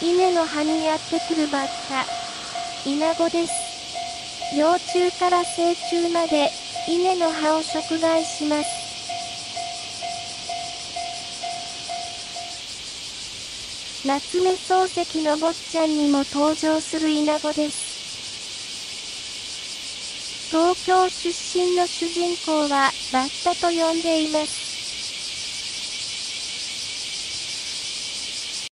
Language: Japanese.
稲の葉にやってくるバッタ。イナゴです。幼虫から成虫まで、稲の葉を食害します。夏目漱石の坊ちゃんにも登場するイナゴです。東京出身の主人公はバッタと呼んでいます。